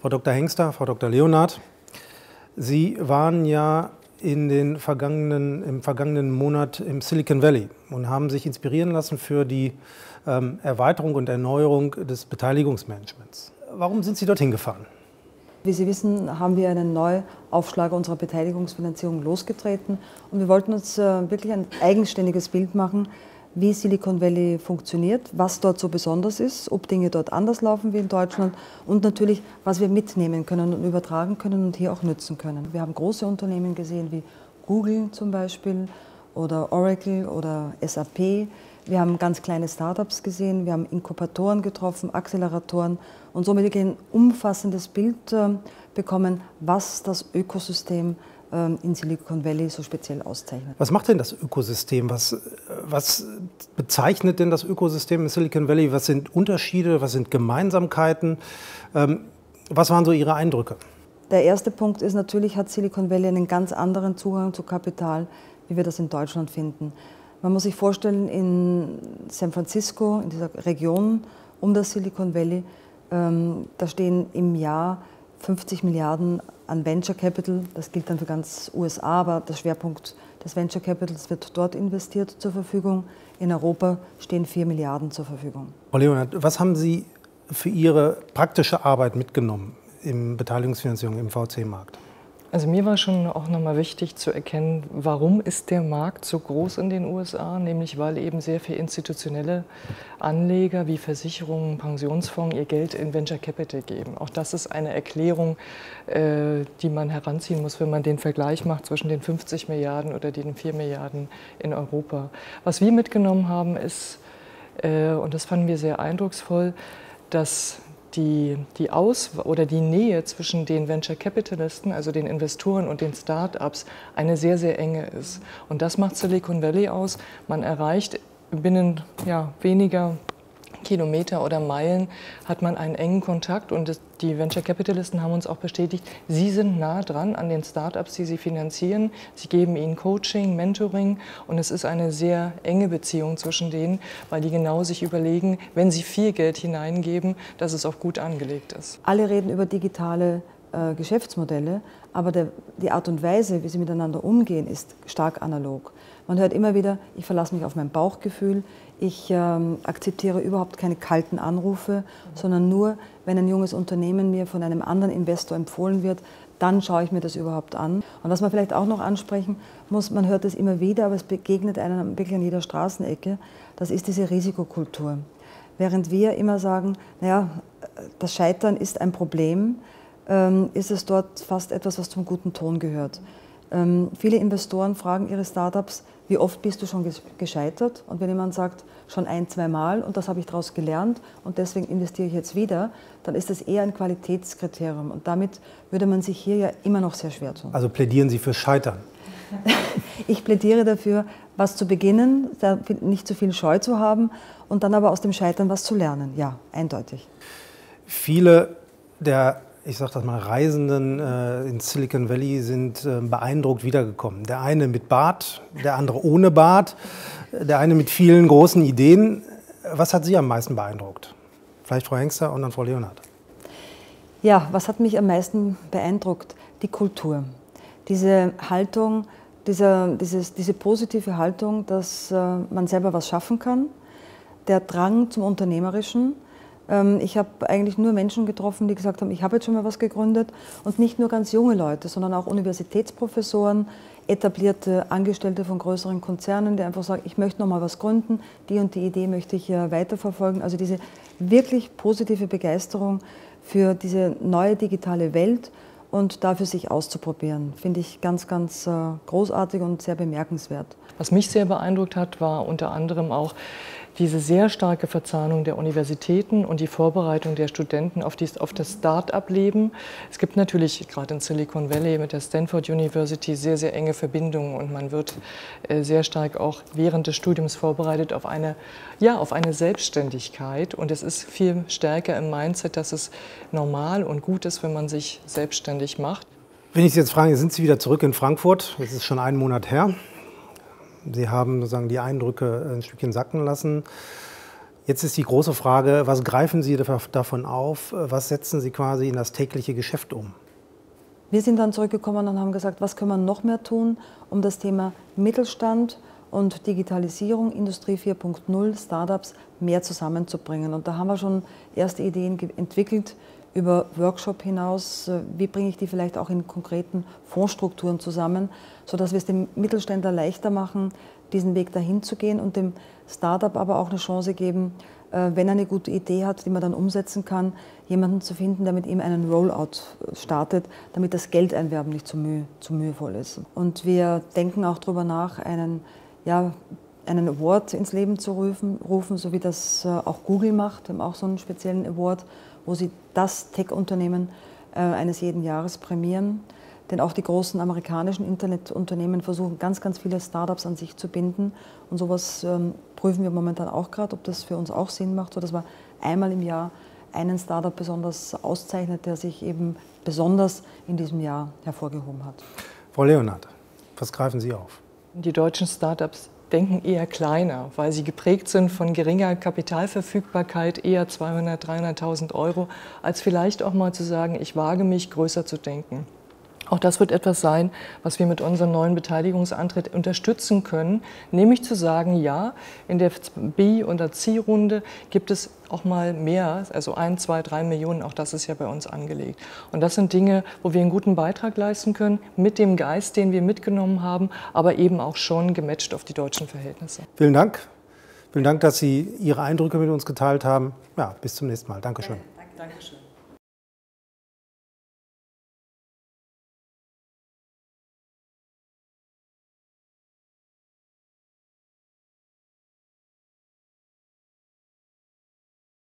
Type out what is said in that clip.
Frau Dr. Hengster, Frau Dr. Leonard, Sie waren ja in den vergangenen, im vergangenen Monat im Silicon Valley und haben sich inspirieren lassen für die ähm, Erweiterung und Erneuerung des Beteiligungsmanagements. Warum sind Sie dorthin gefahren? Wie Sie wissen, haben wir einen Neuaufschlag unserer Beteiligungsfinanzierung losgetreten und wir wollten uns äh, wirklich ein eigenständiges Bild machen, wie Silicon Valley funktioniert, was dort so besonders ist, ob Dinge dort anders laufen wie in Deutschland und natürlich, was wir mitnehmen können und übertragen können und hier auch nützen können. Wir haben große Unternehmen gesehen wie Google zum Beispiel oder Oracle oder SAP. Wir haben ganz kleine Startups gesehen, wir haben Inkubatoren getroffen, Acceleratoren und somit ein umfassendes Bild äh, bekommen, was das Ökosystem ähm, in Silicon Valley so speziell auszeichnet. Was macht denn das Ökosystem? Was, was bezeichnet denn das Ökosystem in Silicon Valley? Was sind Unterschiede? Was sind Gemeinsamkeiten? Ähm, was waren so Ihre Eindrücke? Der erste Punkt ist natürlich, hat Silicon Valley einen ganz anderen Zugang zu Kapital, wie wir das in Deutschland finden. Man muss sich vorstellen, in San Francisco, in dieser Region um das Silicon Valley, ähm, da stehen im Jahr 50 Milliarden an Venture Capital. Das gilt dann für ganz USA, aber der Schwerpunkt des Venture Capitals wird dort investiert zur Verfügung. In Europa stehen 4 Milliarden zur Verfügung. Frau Leonard, was haben Sie für Ihre praktische Arbeit mitgenommen im Beteiligungsfinanzierung im VC-Markt? Also mir war schon auch nochmal wichtig zu erkennen, warum ist der Markt so groß in den USA, nämlich weil eben sehr viele institutionelle Anleger wie Versicherungen, Pensionsfonds ihr Geld in Venture Capital geben. Auch das ist eine Erklärung, äh, die man heranziehen muss, wenn man den Vergleich macht zwischen den 50 Milliarden oder den 4 Milliarden in Europa. Was wir mitgenommen haben ist, äh, und das fanden wir sehr eindrucksvoll, dass die, die Aus- oder die Nähe zwischen den Venture Capitalisten, also den Investoren und den Start-ups, eine sehr, sehr enge ist. Und das macht Silicon Valley aus. Man erreicht binnen ja, weniger Kilometer oder Meilen hat man einen engen Kontakt und die Venture Capitalisten haben uns auch bestätigt, sie sind nah dran an den Startups, die sie finanzieren. Sie geben ihnen Coaching, Mentoring und es ist eine sehr enge Beziehung zwischen denen, weil die genau sich überlegen, wenn sie viel Geld hineingeben, dass es auch gut angelegt ist. Alle reden über digitale äh, Geschäftsmodelle, aber der, die Art und Weise, wie sie miteinander umgehen, ist stark analog. Man hört immer wieder, ich verlasse mich auf mein Bauchgefühl, ich ähm, akzeptiere überhaupt keine kalten Anrufe, sondern nur, wenn ein junges Unternehmen mir von einem anderen Investor empfohlen wird, dann schaue ich mir das überhaupt an. Und was man vielleicht auch noch ansprechen muss, man hört das immer wieder, aber es begegnet einem wirklich an jeder Straßenecke, das ist diese Risikokultur. Während wir immer sagen, naja, das Scheitern ist ein Problem, ist es dort fast etwas, was zum guten Ton gehört. Ähm, viele Investoren fragen ihre Startups, wie oft bist du schon gescheitert? Und wenn jemand sagt, schon ein, zwei Mal und das habe ich daraus gelernt und deswegen investiere ich jetzt wieder, dann ist das eher ein Qualitätskriterium. Und damit würde man sich hier ja immer noch sehr schwer tun. Also plädieren Sie für Scheitern? ich plädiere dafür, was zu beginnen, nicht zu viel Scheu zu haben und dann aber aus dem Scheitern was zu lernen. Ja, eindeutig. Viele der ich sage das mal, Reisenden äh, in Silicon Valley sind äh, beeindruckt wiedergekommen. Der eine mit Bart, der andere ohne Bart, der eine mit vielen großen Ideen. Was hat Sie am meisten beeindruckt? Vielleicht Frau Hengster und dann Frau Leonhardt. Ja, was hat mich am meisten beeindruckt? Die Kultur. Diese Haltung, diese, dieses, diese positive Haltung, dass äh, man selber was schaffen kann. Der Drang zum Unternehmerischen ich habe eigentlich nur Menschen getroffen, die gesagt haben, ich habe jetzt schon mal was gegründet. Und nicht nur ganz junge Leute, sondern auch Universitätsprofessoren, etablierte Angestellte von größeren Konzernen, die einfach sagen, ich möchte noch mal was gründen, die und die Idee möchte ich weiterverfolgen. Also diese wirklich positive Begeisterung für diese neue digitale Welt und dafür sich auszuprobieren, finde ich ganz, ganz äh, großartig und sehr bemerkenswert. Was mich sehr beeindruckt hat, war unter anderem auch diese sehr starke Verzahnung der Universitäten und die Vorbereitung der Studenten auf, dies, auf das Start-up-Leben. Es gibt natürlich gerade in Silicon Valley mit der Stanford University sehr, sehr enge Verbindungen und man wird äh, sehr stark auch während des Studiums vorbereitet auf eine, ja, auf eine Selbstständigkeit und es ist viel stärker im Mindset, dass es normal und gut ist, wenn man sich selbstständig macht. Wenn ich Sie jetzt frage, sind Sie wieder zurück in Frankfurt? Das ist schon einen Monat her. Sie haben sozusagen die Eindrücke ein Stückchen sacken lassen. Jetzt ist die große Frage, was greifen Sie davon auf? Was setzen Sie quasi in das tägliche Geschäft um? Wir sind dann zurückgekommen und haben gesagt, was können wir noch mehr tun, um das Thema Mittelstand und Digitalisierung, Industrie 4.0, Startups mehr zusammenzubringen. Und da haben wir schon erste Ideen entwickelt über Workshop hinaus. Wie bringe ich die vielleicht auch in konkreten Fondsstrukturen zusammen, sodass wir es dem Mittelständler leichter machen, diesen Weg dahin zu gehen und dem Startup aber auch eine Chance geben, äh, wenn er eine gute Idee hat, die man dann umsetzen kann, jemanden zu finden, der mit ihm einen Rollout startet, damit das Geldeinwerben nicht zu, müh, zu mühevoll ist. Und wir denken auch darüber nach, einen, ja, einen Award ins Leben zu rufen, rufen, so wie das äh, auch Google macht. Wir haben auch so einen speziellen Award, wo sie das Tech-Unternehmen äh, eines jeden Jahres prämieren. Denn auch die großen amerikanischen Internetunternehmen versuchen ganz, ganz viele Startups an sich zu binden. Und sowas ähm, prüfen wir momentan auch gerade, ob das für uns auch Sinn macht, sodass wir einmal im Jahr einen Startup besonders auszeichnet, der sich eben besonders in diesem Jahr hervorgehoben hat. Frau Leonard, was greifen Sie auf? Die deutschen Startups denken eher kleiner, weil sie geprägt sind von geringer Kapitalverfügbarkeit, eher 200.000, 300.000 Euro, als vielleicht auch mal zu sagen, ich wage mich größer zu denken. Auch das wird etwas sein, was wir mit unserem neuen Beteiligungsantritt unterstützen können, nämlich zu sagen, ja, in der B- oder C-Runde gibt es auch mal mehr, also ein, zwei, drei Millionen, auch das ist ja bei uns angelegt. Und das sind Dinge, wo wir einen guten Beitrag leisten können, mit dem Geist, den wir mitgenommen haben, aber eben auch schon gematcht auf die deutschen Verhältnisse. Vielen Dank. Vielen Dank, dass Sie Ihre Eindrücke mit uns geteilt haben. Ja, bis zum nächsten Mal. Dankeschön. Danke. Dankeschön.